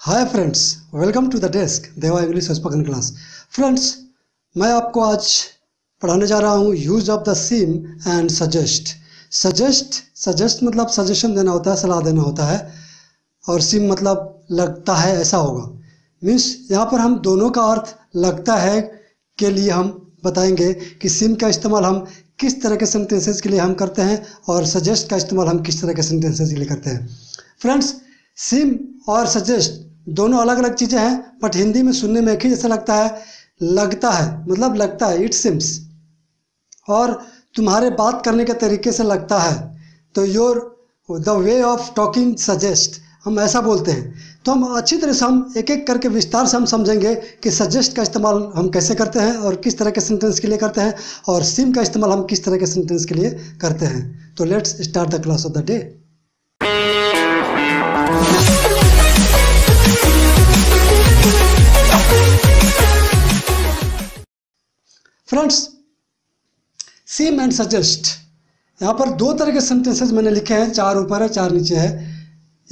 Hi friends welcome to the desk Deva English spoken class friends मैं आपको आज पढ़ाने जा रहा हूँ use of the seem and suggest suggest suggest मतलब सजेशन देना होता है, सलाह देना होता है, और सिम मतलब लगता है, ऐसा होगा। मीन्स यहाँ पर हम दोनों का अर्थ लगता है के लिए हम बताएँगे कि सिम का इस्तेमाल हम किस तरह के सेंटेंसेस के लिए हम करते हैं, और सजेस्ट का इस्तेमाल हम किस तरह के सेंटेंसेस के लिए करते हैं। फ्रेंड्स सिम और सजेस्ट दोनों अलग अलग चीज़ें हैं बट हिंदी में सुनने में एक ही जैसा लगता है लगता है मतलब लगता है इट सिम्स और तुम्हारे बात करने के तरीके से लगता है. तो your the way of talking suggest हम ऐसा बोलते हैं. तो हम अच्छी तरह से हम एक एक करके विस्तार से हम समझेंगे कि सजेस्ट का इस्तेमाल हम कैसे करते हैं और किस तरह के सेंटेंस के लिए करते हैं और सिम का इस्तेमाल हम किस तरह के सेंटेंस के लिए करते हैं. तो let's start the class of the day friends seem and suggest यहाँ पर दो तरह के सेंटेंसेस मैंने लिखे हैं, चार ऊपर है, चार नीचे है।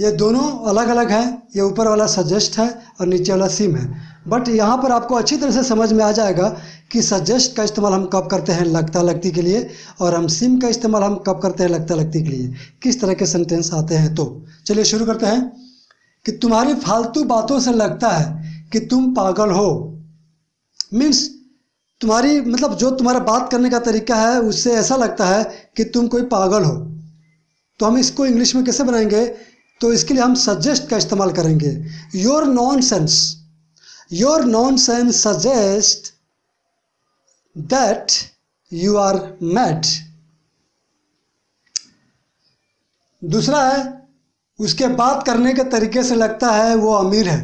ये दोनों अलग अलग हैं, ये ऊपर वाला सजेस्ट है और नीचे वाला सिम है। बट यहाँ पर आपको अच्छी तरह से समझ में आ जाएगा कि सजेस्ट का इस्तेमाल हम कब करते हैं लगता लगती के लिए और हम सिम का इस्तेमाल हम कब करते हैं लगता लगती के लिए। किस तरह के सेंटेंस आते हैं तो। चलिए शुरू करते हैं। कि तुम्हारी फालतू बातों से लगता है कि तुम पागल हो। मीन्स तुम्हारी मतलब जो तुम्हारा बात करने का तरीका है, उससे ऐसा लगता है कि तुम कोई पागल हो। तो हम इसको इंग्लिश में कैसे बनाएँगे? तो इसके लिए हम सजेस्ट का इस्तेमाल करेंगे। Your nonsense your nonsense suggest that you are mad दूसरा है, उसके बात करने के तरीके से लगता है वो अमीर है।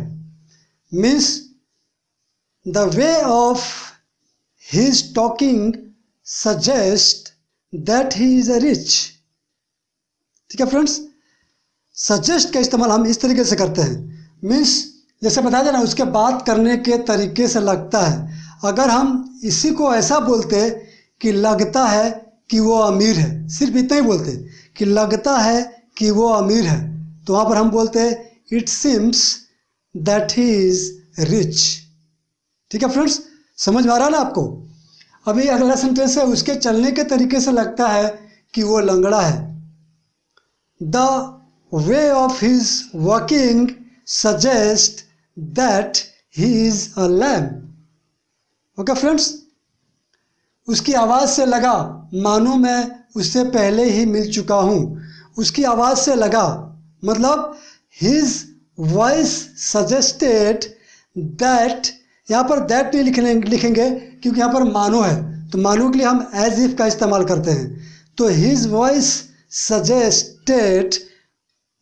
Means the way of his talking suggest that he is a rich. ठीक है फ्रेंड्स सजेस्ट का इस्तेमाल हम इस तरीके से करते हैं। मीन्स जैसे बताया ना उसके बात करने के तरीके से लगता है। अगर हम इसी को ऐसा बोलते कि लगता है कि वो अमीर है, सिर्फ़ इतना ही बोलते कि लगता है कि वो अमीर है तो वहाँ पर हम बोलते हैं it seems that he is rich ठीक है फ्रेंड्स समझ में आ रहा ना आपको? अभी अगला सेंटेंस है, उसके चलने के तरीके से लगता है कि वो लंगड़ा है। The way of his working suggest that he is a lame okay friends उसकी आवाज़ से लगा, मानो मैं उससे पहले ही मिल चुका हूँ। उसकी आवाज़ से लगा मतलब हिज वॉइस सजेस्टेड दैट यहाँ पर दैट नहीं लिखने, लिखेंगे, क्योंकि यहाँ पर मानो है। तो मानो के लिए हम एज इफ़ का इस्तेमाल करते हैं। तो his voice suggested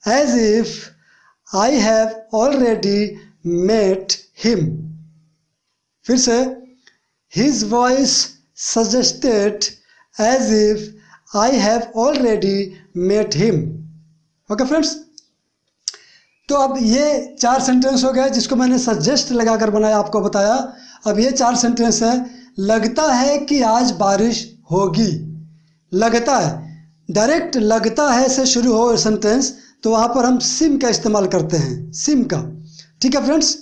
as if I have already met him फिर से his voice suggested as if I have already met him okay friends तो अब ये चार सेंटेंस हो गए जिसको मैंने सजेस्ट लगाकर बनाया, आपको बताया। अब ये चार सेंटेंस है। लगता है कि आज बारिश होगी। लगता है। डायरेक्ट लगता है से शुरू हो सेंटेंस तो वहाँ पर हम सिम का इस्तेमाल करते हैं। सिम का। ठीक है फ्रेंड्स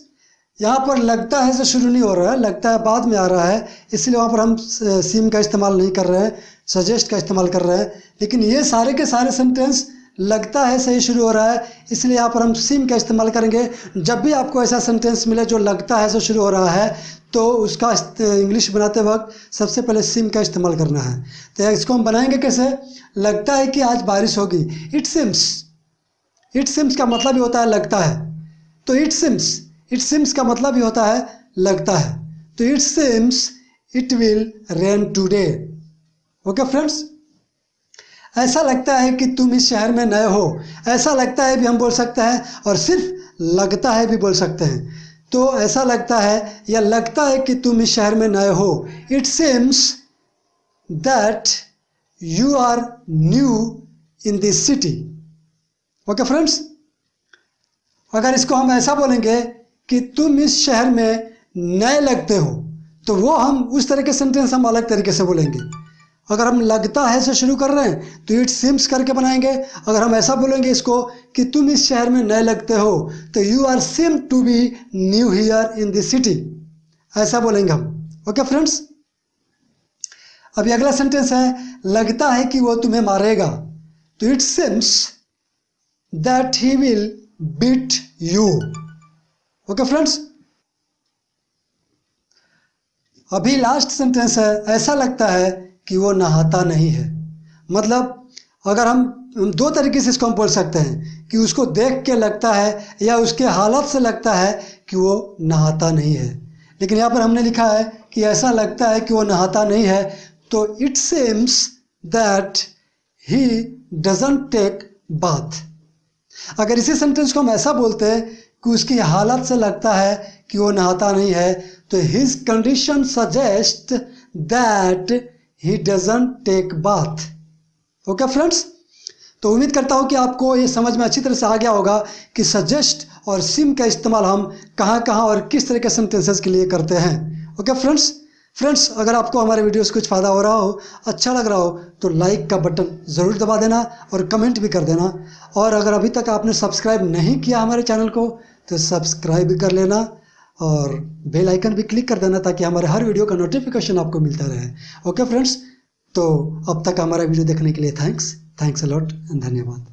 यहाँ पर लगता है से शुरू नहीं हो रहा है। लगता है बाद में आ रहा है। इसलिए वहाँ पर हम सिम का इस्तेमाल नहीं कर रहे हैं। सजेस्ट का इस्तेमाल कर रहे हैं। लेकिन ये सारे के सारे सेंटेंस लगता है सही शुरू हो रहा है, इसलिए यहाँ पर हम सिम का इस्तेमाल करेंगे। जब भी आपको ऐसा सेंटेंस मिले जो लगता है से शुरू हो रहा है तो उसका इंग्लिश बनाते वक्त सबसे पहले सिम का इस्तेमाल करना है। तो इसको हम बनाएँगे कैसे? लगता है कि आज बारिश होगी। इट सिम्स इट सिम्स का मतलब ही होता है लगता है। तो इट सिम्स इट सिम्स का मतलब ही होता है लगता है। तो it seems it will rain today okay friends ऐसा लगता है कि तुम इस शहर में नए हो। ऐसा लगता है भी हम बोल सकते हैं, और सिर्फ़ लगता है भी बोल सकते हैं। तो ऐसा लगता है, या लगता है कि तुम इस शहर में नए हो। It seems that you are new in this city okay friends अगर इसको हम ऐसा बोलेंगे कि तुम इस शहर में नए लगते हो तो वो हम उस तरह के सेंटेंस हम अलग तरीके से बोलेंगे। अगर हम लगता है से शुरू कर रहे हैं तो इट सिम्स करके बनाएँगे। अगर हम ऐसा बोलेंगे इसको कि तुम इस शहर में नए लगते हो तो you are seem to be new here in this city ऐसा बोलेंगे हम। ओके फ्रेंड्स अभी अगला सेंटेंस है, लगता है कि वो तुम्हें मारेगा। तो it seems that he will beat you okay friends अभी लास्ट सेंटेंस है, ऐसा लगता है कि वो नहाता नहीं है। मतलब अगर हम दो तरीके से इसको हम बोल सकते हैं, कि उसको देख के लगता है या उसके हालत से लगता है कि वो नहाता नहीं है। लेकिन यहाँ पर हमने लिखा है कि ऐसा लगता है कि वो नहाता नहीं है तो it seems that he doesn't take bath अगर इसी सेंटेंस को हम ऐसा बोलते हैं कि उसकी हालत से लगता है कि वो नहाता नहीं है तो his condition suggest that he doesn't take bath okay friends तो उम्मीद करता हूँ कि आपको ये समझ में अच्छी तरह से आ गया होगा कि सजेस्ट और सिम का इस्तेमाल हम कहाँ कहाँ और किस तरह के सेंटेंसेस के लिए करते हैं। ओके फ्रेंड्स फ्रेंड्स अगर आपको हमारे वीडियो से कुछ फ़ायदा हो रहा हो अच्छा लग रहा हो तो लाइक का बटन ज़रूर दबा देना और कमेंट भी कर देना। और अगर अभी तक आपने सब्सक्राइब नहीं किया हमारे चैनल को तो सब्सक्राइब भी कर लेना। और बेल आइकन भी क्लिक कर देना ताकि हमारे हर वीडियो का नोटिफिकेशन आपको मिलता रहे। ओके फ्रेंड्स तो अब तक हमारा वीडियो देखने के लिए थैंक्स थैंक्स अलॉट धन्यवाद।